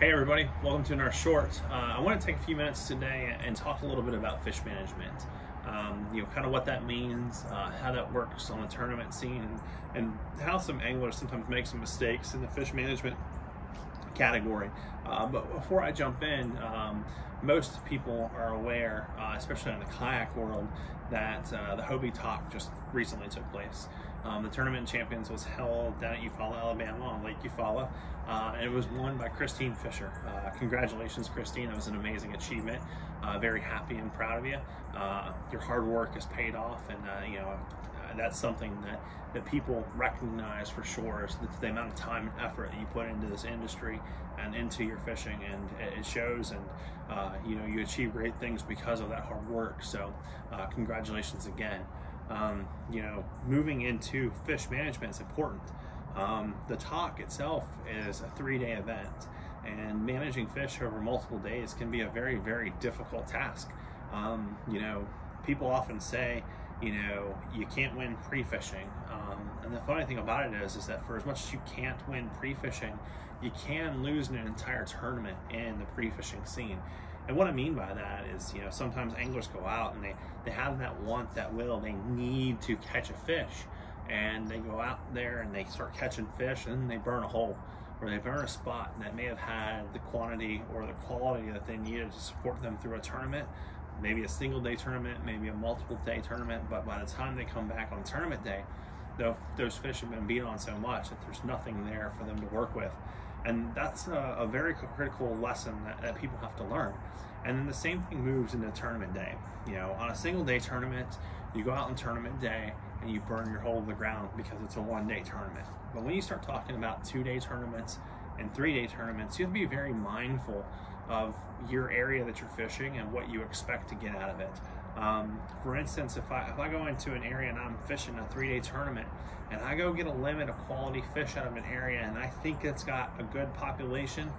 Hey everybody, welcome to another short. Uh, I want to take a few minutes today and talk a little bit about fish management. Um, you know, kind of what that means, uh, how that works on the tournament scene, and, and, how some anglers sometimes make some mistakes in the fish management category. Uh, but before I jump in, um, most people are aware, uh, especially in the kayak world, that uh, the Hobie TOC just recently took place. Um, the tournament champions was held down at Eufaula, Alabama on Lake Eufaula, uh, and it was won by Christine Fisher. Uh, congratulations, Christine. That was an amazing achievement. Uh, very happy and proud of you. Your hard work has paid off, and you know uh, that's something that, that people recognize for sure is the, the, amount of time and effort that you put into this industry and into your fishing, and it shows. And you know you achieve great things because of that hard work. So congratulations again um, you know, moving into fish management is important. Um, the TOC itself is a three-day event, and managing fish over multiple days can be a very, very difficult task. Um, you know, people often say, you know, you can't win pre-fishing. Um, and the funny thing about it is, is that for as much as you can't win pre-fishing, you can lose an entire tournament in the pre-fishing scene. And what I mean by that is, you know, sometimes anglers go out and they, they have that want, that will, they need to catch a fish. And they go out there and they start catching fish and then they burn a hole or they burn a spot that may have had the quantity or the quality that they needed to support them through a tournament. Maybe a single day tournament, maybe a multiple day tournament, but by the time they come back on tournament day, those fish have been beat on so much that there's nothing there for them to work with. And that's a, a very critical lesson that, that, people have to learn. And then the same thing moves into tournament day. You know, on a single day tournament, you go out on tournament day and you burn your hole to the ground because it's a one day tournament. But when you start talking about two day tournaments and three day tournaments, you have to be very mindful of your area that you're fishing and what you expect to get out of it. Um, for instance, if I, if I go into an area and I'm fishing a three day tournament and I go get a limit of quality fish out of an area and I think it's got a good population,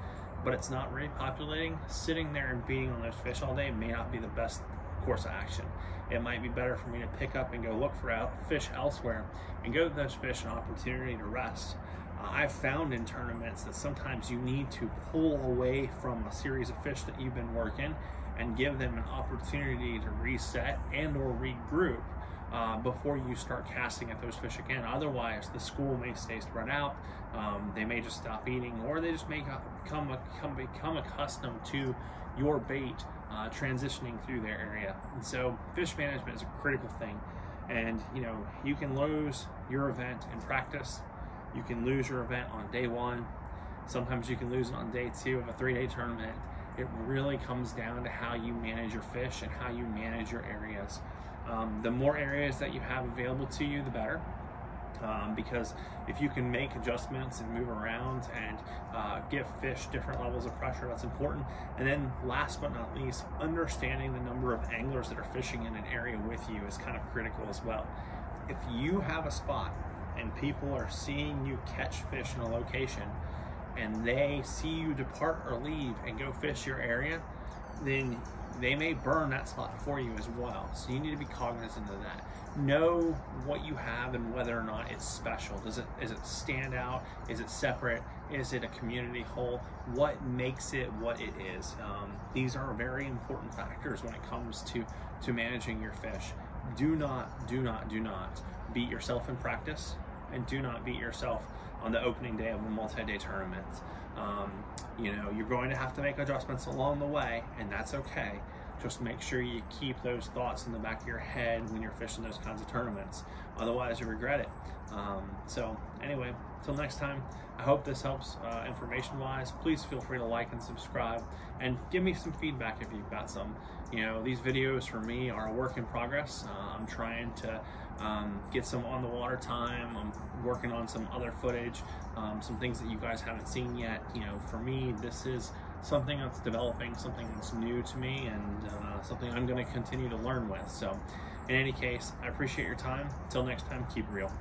but it's not repopulating, sitting there and beating on those fish all day may not be the best course of action. It might be better for me to pick up and go look for out fish elsewhere and give those fish an opportunity to rest. I've found in tournaments that sometimes you need to pull away from a series of fish that you've been working and give them an opportunity to reset and or regroup uh, before you start casting at those fish again. Otherwise, the school may stay spread out. Um, they may just stop eating, or they just may become become, become accustomed to your bait uh, transitioning through their area. And so, fish management is a critical thing. And you know, you can lose your event in practice. You can lose your event on day one. Sometimes you can lose it on day two of a three-day tournament it really comes down to how you manage your fish and how you manage your areas. Um, the more areas that you have available to you, the better. Um, because if you can make adjustments and move around and uh, give fish different levels of pressure, that's important. And then last but not least, understanding the number of anglers that are fishing in an area with you is kind of critical as well. If you have a spot and people are seeing you catch fish in a location, and they see you depart or leave and go fish your area, then they may burn that spot for you as well. So you need to be cognizant of that. Know what you have and whether or not it's special. Does it is it stand out? Is it separate? Is it a community hole? What makes it what it is? Um, these are very important factors when it comes to to managing your fish. Do not, do not, do not beat yourself in practice and do not beat yourself on the opening day of a multi-day tournament. Um, you know, you're going to have to make adjustments along the way, and that's okay. Just make sure you keep those thoughts in the back of your head when you're fishing those kinds of tournaments. Otherwise, you regret it. Um, so, anyway, until next time, I hope this helps uh, information wise. Please feel free to like and subscribe and give me some feedback if you've got some. You know, these videos for me are a work in progress. Uh, I'm trying to um, get some on the water time. I'm working on some other footage, um, some things that you guys haven't seen yet. You know, for me, this is something that's developing, something that's new to me, and uh, something I'm going to continue to learn with. So, in any case, I appreciate your time. Until next time, keep real.